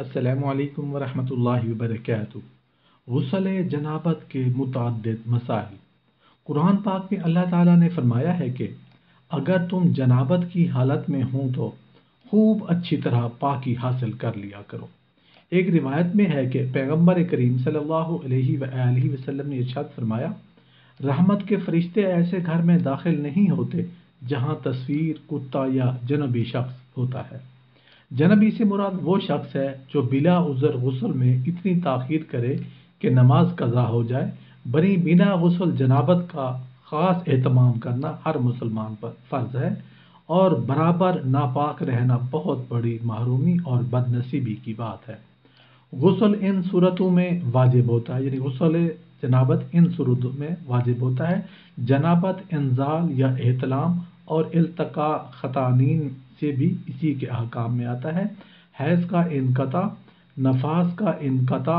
अस्सलाम वालेकुम वरहमतुल्लाहि वबरकातुहू। गुस्ल जनाबत के मुतअद्दिद मसाइल। कुरान पाक में अल्लाह ताला ने फरमाया है कि, अगर तुम जनाबत की हालत में हो तो खूब अच्छी तरह पाकी हासिल कर लिया करो। एक रिवायत में है कि पैगंबर करीम सल्लल्लाहु अलैहि वसल्लम ने इरशाद फरमाया, रहमत के फरिश्ते ऐसे घर में दाखिल नहीं होते जहाँ तस्वीर, कुत्ता या जनबी शख्स होता है। जनबी से मुराद वो शख्स है जो बिला उज़र गसल में इतनी ताखीर करे कि नमाज़ कज़ा हो जाए, बनी बिना गसल जनाबत का ख़ास एहतमाम करना हर मुसलमान पर फ़र्ज़ है और बराबर नापाक रहना बहुत बड़ी महरूमी और बदनसीबी की बात है। गसल इन सूरतों में वाजिब होता है, यानी गसल जनाबत इन सूरतों में वाजिब होता है। जनाबत इंजाल या एहतलाम और इल्तका ख़तानीन से भी इसी के अहकाम में आता है। हैज़ का इनकता, नफास का इनकता,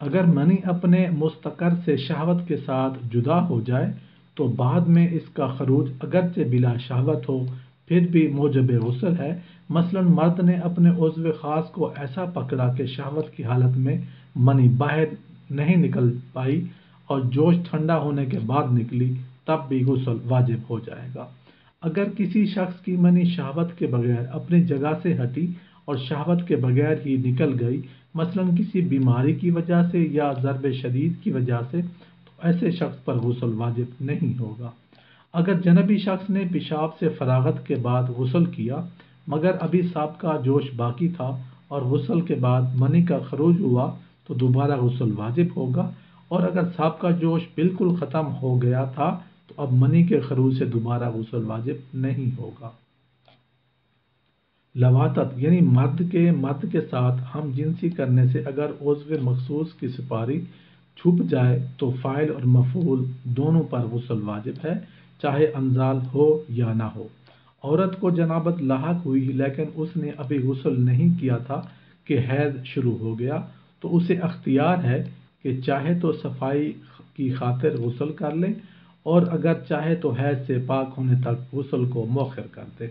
अगर मनी अपने मुस्तकर से शहावत के साथ जुदा हो जाए तो बाद में इसका खरूज अगरचे बिला शहावत हो, फिर भी मोजब गसल है। मसलन मर्द ने अपने उज्व ख़ास को ऐसा पकड़ा कि शहावत की हालत में मनी बाहर नहीं निकल पाई और जोश ठंडा होने के बाद निकली। तब भी गसल वाजिब हो जाएगा। अगर किसी शख्स की मनी शहावत के बगैर अपनी जगह से हटी और शहावत के बगैर ही निकल गई, मसलन किसी बीमारी की वजह से या ज़रब शदीद की वजह से तो ऐसे शख्स पर गसल वाजिब नहीं होगा। अगर जनबी शख्स ने पेशाब से फरागत के बाद गसल किया, मगर अभी सांप का जोश बाकी था और गसल के बाद मनी का खरूज हुआ तो दोबारा गसल वाजिब होगा। और अगर सांप का जोश बिल्कुल ख़त्म हो गया था तो अब मनी के खरूज से दोबारा गसल वाजिब नहीं होगा। लवातत, यानी मर्द के मर्द के साथ हम जिनसी करने से अगर उज्व मखसूस की सिपारी छुप जाए तो फ़ाइल और मफूल दोनों पर गसल वाजिब है, चाहे अनजाल हो या ना हो। औरत को जनाबत लाक हुई, लेकिन उसने अभी गसल नहीं किया था कि हैद शुरू हो गया। तो उसे अख्तियार है कि चाहे तो सफ़ाई की खातिर गसल कर ले और अगर चाहे तो हैज़ से पाक होने तक गसल को मौखर कर दे।